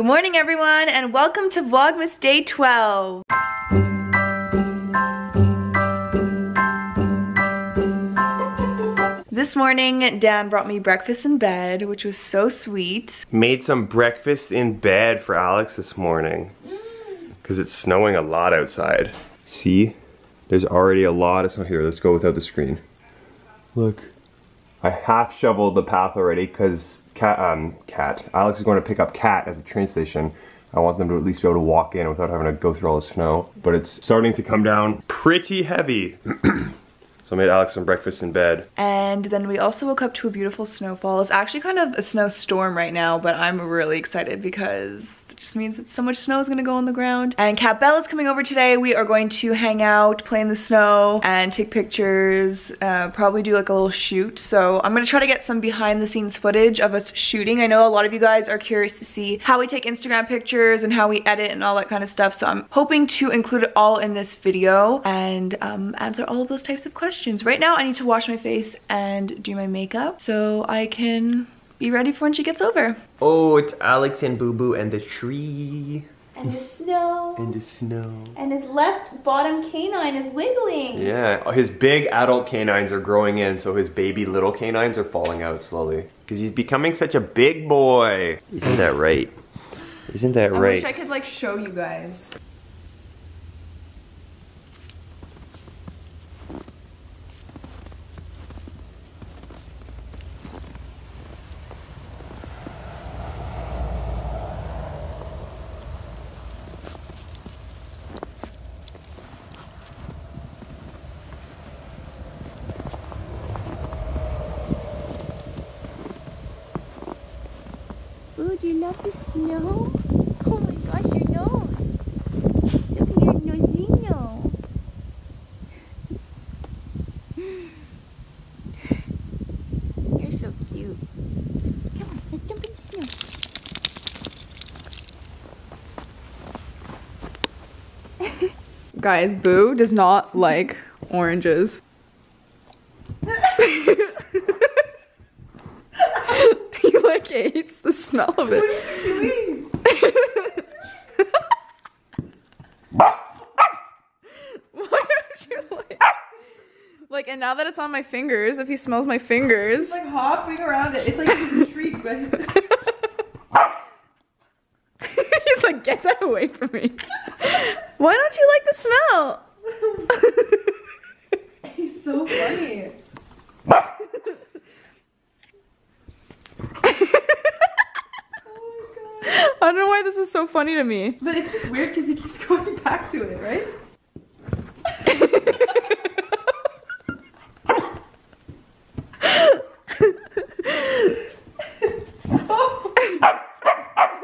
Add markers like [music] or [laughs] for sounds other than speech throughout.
Good morning everyone and welcome to Vlogmas Day 12. This morning, Dan brought me breakfast in bed, which was so sweet. Made some breakfast in bed for Alex this morning. Mm. Because it's snowing a lot outside. See? There's already a lot of snow. Here, let's go without the screen. Look. I half shoveled the path already because Cat, um, Cat, Alex is going to pick up Cat at the train station. I want them to at least be able to walk in without having to go through all the snow. But it's starting to come down pretty heavy. [clears throat] So I made Alex some breakfast in bed. And then we also woke up to a beautiful snowfall. It's actually kind of a snowstorm right now, but I'm really excited because just means that so much snow is gonna go on the ground. And Cat Bell is coming over today. We are going to hang out, play in the snow, and take pictures, uh, probably do like a little shoot. So I'm gonna try to get some behind the scenes footage of us shooting. I know a lot of you guys are curious to see how we take Instagram pictures and how we edit and all that kind of stuff. So I'm hoping to include it all in this video and um, answer all of those types of questions. Right now I need to wash my face and do my makeup so I can be ready for when she gets over. Oh, it's Alex and Boo Boo and the tree. And the snow. And the snow. And his left bottom canine is wiggling. Yeah, his big adult canines are growing in, so his baby little canines are falling out slowly. Because he's becoming such a big boy. Isn't that right? Isn't that I right? I wish I could like show you guys. Do you love the snow? Oh my gosh, your nose. Look at your nosinho. You're so cute. Come on, let's jump in the snow. Guys, Boo does not like oranges. Like hates the smell of it. What are you doing? Why don't you like? Like, and now that it's on my fingers, if he smells my fingers, It's like hopping around it. It's like a streak, but [laughs] [laughs] he's like, get that away from me. Why don't you like the smell? he's so funny. Oh my god. I don't know why this is so funny to me. But it's just weird because he keeps [laughs] going back to it, right? [laughs]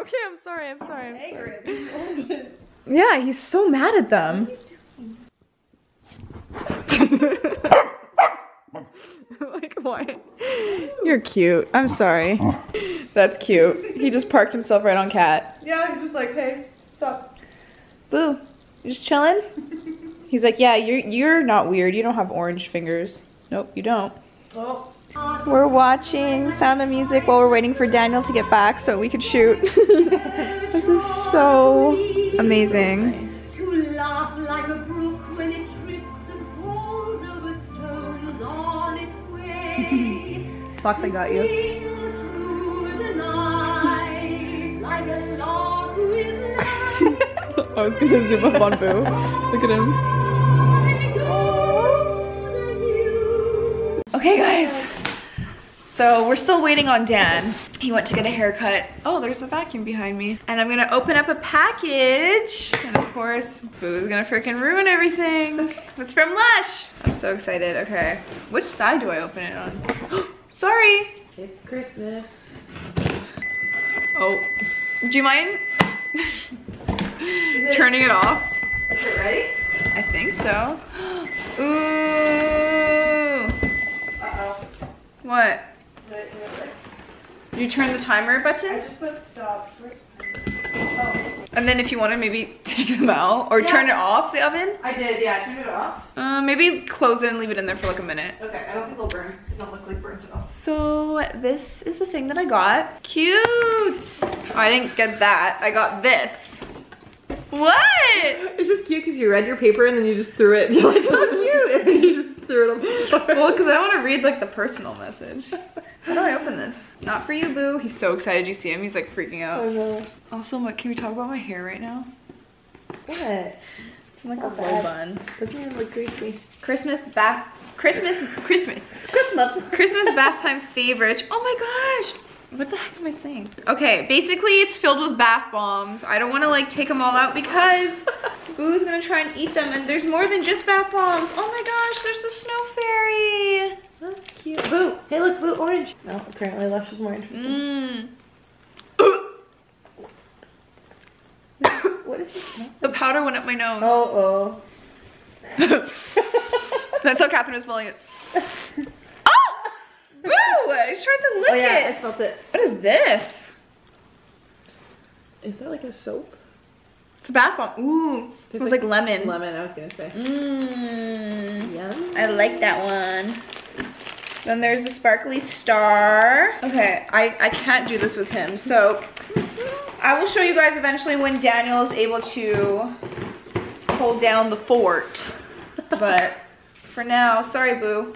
Okay, I'm sorry, I'm sorry, I'm sorry. Angry at these oranges. Yeah, he's so mad at them. [laughs] like, why? You're cute. I'm sorry. That's cute. He just parked himself right on Cat. Yeah, he's just like, hey, what's up? Boo, you just chilling? He's like, yeah, you're you're not weird. You don't have orange fingers. Nope, you don't. Oh. We're watching Sound of Music while we're waiting for Daniel to get back so we could shoot. [laughs] this is so amazing. To laugh like a brook when it trips and falls over stones on its way. [laughs] Fox, I got you. I was gonna zoom up on Boo. Look at him. Okay, guys. So we're still waiting on Dan. He went to get a haircut. Oh, there's a vacuum behind me. And I'm gonna open up a package. And of course, Boo's gonna freaking ruin everything. It's from Lush. I'm so excited. Okay. Which side do I open it on? [gasps] Sorry. It's Christmas. Oh. Do you mind [laughs] [laughs] turning it off? Is it ready? I think so. [gasps] Ooh. Uh-oh. What? Did you turn the timer button? I just put stop. Oh, And then if you want to maybe [laughs] take them out or Yeah. turn it off the oven, I did, yeah, turn it off. uh, maybe close it and leave it in there for like a minute. Okay, I don't think they'll burn. They don't look like burnt at all. So this is the thing that I got. Cute. I didn't get that. I got this. What? It's just cute because you read your paper and then you just threw it. [laughs] You're like, oh, cute. And then you just threw it on the floor. Well, because I don't want to read like the personal message. How do I open this? Not for you, boo. He's so excited. You see him? He's like freaking out. Oh, no. Also, what, can we talk about my hair right now? What? It's like a Not bow bad. bun. Doesn't it look crazy? Christmas bath. Christmas. Christmas. Christmas. Christmas bath time favorite. Oh my gosh. What the heck am I saying? Okay, basically it's filled with bath bombs. I don't want to like take them all out because [laughs] Boo's gonna try and eat them and there's more than just bath bombs. Oh my gosh, there's the snow fairy. That's cute. Boo. Hey, look, boo, orange. No, apparently Lush is more interesting. Mmm. What is it? The powder went up my nose. Oh, oh. [laughs] That's how Catherine was smelling it. [laughs] I just tried to lick Oh, yeah, it. I smelled it. What is this? Is that like a soap? It's a bath bomb. Ooh. It smells like, lemon. Lemon, I was gonna say. Mmm. Yum. I like that one. Then there's the sparkly star. Okay, I, I can't do this with him. So I will show you guys eventually when Daniel is able to hold down the fort. [laughs] But for now, sorry boo.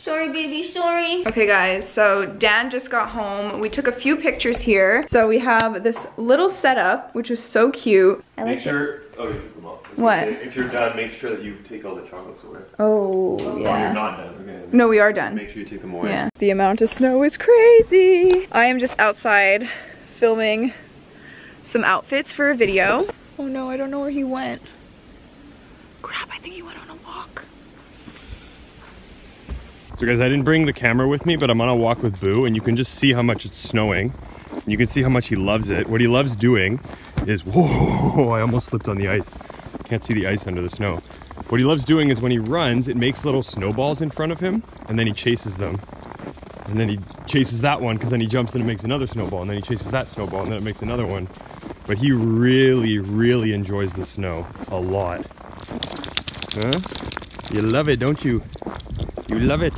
Sorry baby, sorry. Okay guys, so Dan just got home. We took a few pictures here. So we have this little setup, which is so cute. I Make like it. sure. Oh, you took them off. What? If you're done, make sure that you take all the chocolates away. Oh, Oh, you're yeah. not done. Okay. No, we are done. Make sure you take them away. Yeah. The amount of snow is crazy. I am just outside filming some outfits for a video. Oh no, I don't know where he went. Crap, I think he went on a walk. So guys, I didn't bring the camera with me, but I'm on a walk with Boo, and you can just see how much it's snowing. You can see how much he loves it. What he loves doing is, whoa, [laughs] I almost slipped on the ice. Can't see the ice under the snow. What he loves doing is when he runs, it makes little snowballs in front of him, and then he chases them. And then he chases that one, because then he jumps and it makes another snowball, and then he chases that snowball, and then it makes another one. But he really, really enjoys the snow a lot. Huh? You love it, don't you? You love it.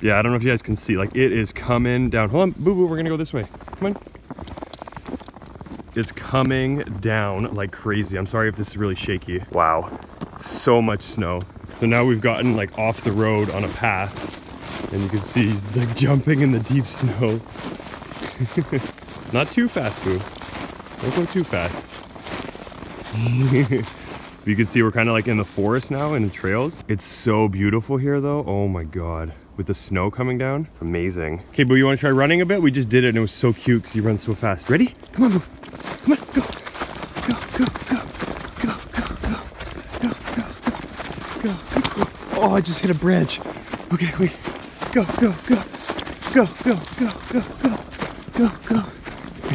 Yeah, I don't know if you guys can see, like it is coming down. Hold on, boo boo, we're gonna go this way. Come on. It's coming down like crazy. I'm sorry if this is really shaky. Wow, so much snow. So now we've gotten like off the road on a path and you can see he's [laughs] like jumping in the deep snow. [laughs] Not too fast, boo. Don't go too fast. [laughs] You can see we're kind of like in the forest now in the trails. It's so beautiful here though. Oh my God. With the snow coming down, it's amazing. Okay, Boo, you want to try running a bit? We just did it and it was so cute because you run so fast. Ready? Come on, Boo. Come on, go. Go, go, go. Go, go, go. Go, go, go. Go, go. Oh, I just hit a branch. Okay, wait. Go, go, go. Go, go, go, go, go. Go, go.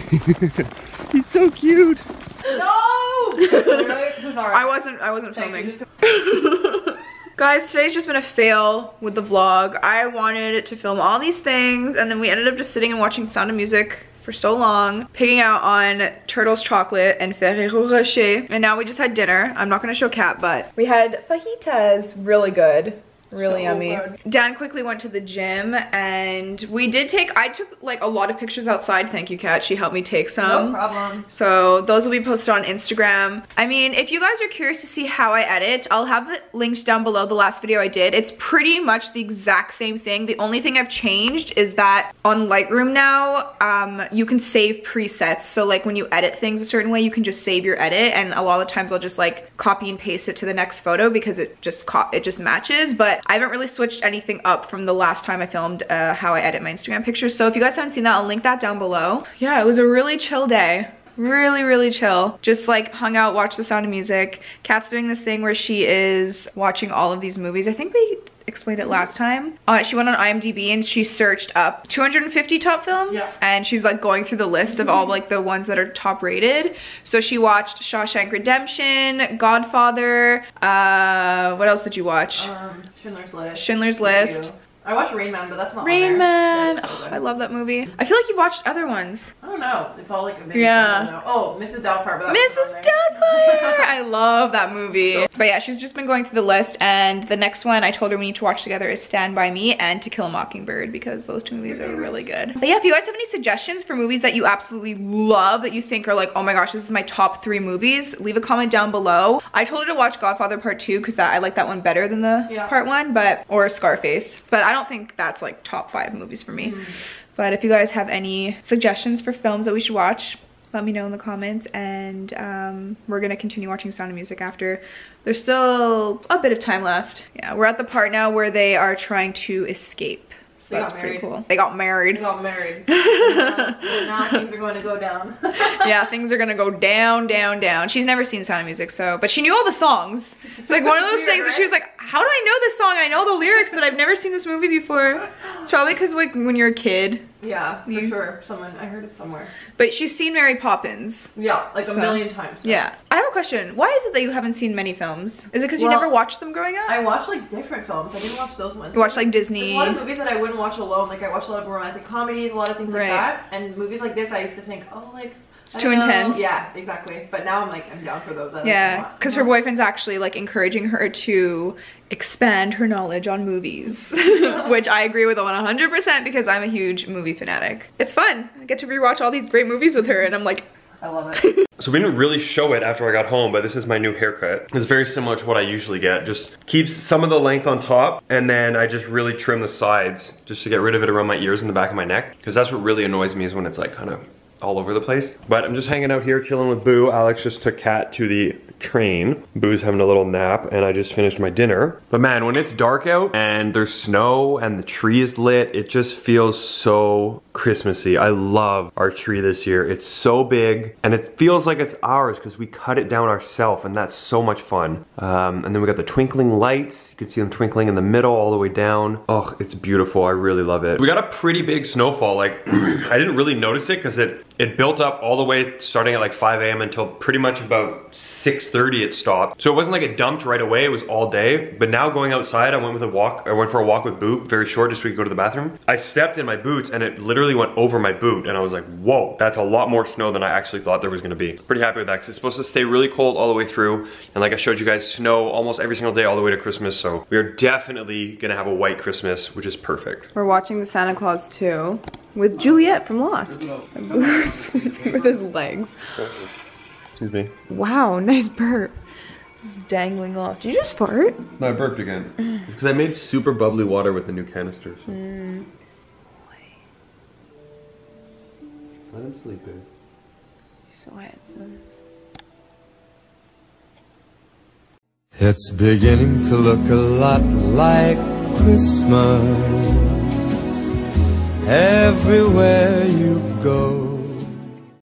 [laughs] He's so cute. [laughs] I wasn't I wasn't filming. [laughs] Guys, today's just been a fail with the vlog. I wanted to film all these things and then we ended up just sitting and watching Sound of Music for so long, picking out on Turtles Chocolate and Ferrero Rocher. And now we just had dinner. I'm not gonna show Kat, but we had fajitas, really good. Really yummy. Dan quickly went to the gym and we did take, I took like a lot of pictures outside. Thank you, Kat. She helped me take some. No problem. So those will be posted on Instagram. I mean, if you guys are curious to see how I edit, I'll have it linked down below the last video I did. It's pretty much the exact same thing. The only thing I've changed is that on Lightroom now, um, you can save presets. So like when you edit things a certain way, you can just save your edit. And a lot of times I'll just like copy and paste it to the next photo because it just it just matches. But I haven't really switched anything up from the last time I filmed uh, how I edit my Instagram pictures. So if you guys haven't seen that, I'll link that down below. Yeah, it was a really chill day really really chill just like hung out watched the sound of music kat's doing this thing where she is watching all of these movies i think we explained it last time uh, she went on imdb and she searched up 250 top films Yeah. and she's like going through the list of all like the ones that are top rated so she watched shawshank redemption godfather uh what else did you watch Um, Schindler's List. schindler's list. I watched Rain Man, but that's not Rain. Man. So Oh. I love that movie. I feel like you watched other ones. I don't know. It's all like a video. Yeah. Oh, Mrs. Doubtfire. But that wasn't on Mrs. Doubtfire! [laughs] I love that movie. But yeah, she's just been going through the list, and the next one I told her we need to watch together is Stand By Me and To Kill a Mockingbird because those two movies are really good. But yeah, if you guys have any suggestions for movies that you absolutely love, that you think are like, oh my gosh, this is my top three movies, leave a comment down below. I told her to watch Godfather Part 2 because I like that one better than the Yeah. part one, but or Scarface. But I don't think that's like top five movies for me. But if you guys have any suggestions for films that we should watch, let me know in the comments and um, we're gonna continue watching Sound of Music after. There's still a bit of time left. Yeah, we're at the part now where they are trying to escape. So They got pretty married. cool. They got We married. got married. [laughs] now, now things are going to go down. [laughs] yeah, things are gonna go down, down, down. She's never seen Sound of Music, so but she knew all the songs. It's like one of those Weird, things that she was like, "How do I know this song? I know the lyrics, but I've never seen this movie before." It's probably because like when you're a kid, yeah, for You- sure. Someone I heard it somewhere. but she's seen Mary Poppins. Yeah, like a million times. so. Yeah. I have a question. Why is it that you haven't seen many films? Is it because you never watched them growing up? I watch like different films. I didn't watch those ones. you watched like Disney. There's a lot of movies that I wouldn't watch alone. Like I watch a lot of romantic comedies, a lot of things Right. like that. And movies like this, I used to think, oh, like It's too intense. Yeah, exactly. But now I'm like, I'm down for those. I like them a Yeah, because her boyfriend's actually like encouraging her to expand her knowledge on movies, [laughs] which I agree with 100% because I'm a huge movie fanatic. It's fun. I get to rewatch all these great movies with her, and I'm like, I love it. [laughs] So we didn't really show it after I got home, but this is my new haircut. It's very similar to what I usually get. Just keeps some of the length on top, and then I just really trim the sides just to get rid of it around my ears and the back of my neck. Because that's what really annoys me is when it's like kind of all over the place. But I'm just hanging out here chilling with Boo. Alex just took Kat to the train. Boo's having a little nap and I just finished my dinner. But man, when it's dark out and there's snow and the tree is lit, it just feels so Christmassy. I love our tree this year. It's so big and it feels like it's ours because we cut it down ourselves and that's so much fun. Um, and then we got the twinkling lights. You can see them twinkling in the middle all the way down. Oh, it's beautiful. I really love it. We got a pretty big snowfall. Like [clears throat] I didn't really notice it because it it built up all the way starting at like 5 a.m. until pretty much about 6.30 it stopped. So it wasn't like it dumped right away, it was all day. But now going outside, I went with a walk, I went for a walk with Boot, very short, just so we could go to the bathroom. I stepped in my boots and it literally went over my boot. And I was like, whoa, that's a lot more snow than I actually thought there was gonna be. Pretty happy with that, because it's supposed to stay really cold all the way through. And like I showed you guys, snow almost every single day all the way to Christmas. So we are definitely gonna have a white Christmas, which is perfect. We're watching the Santa Claus 2 with Juliet from Lost. [laughs] With his legs. Excuse me. Wow, nice burp. Just dangling off. Did you just fart? No, I burped again. It's because I made super bubbly water with the new canister. So. Let him sleep in. So handsome. It's beginning to look a lot like Christmas everywhere you go.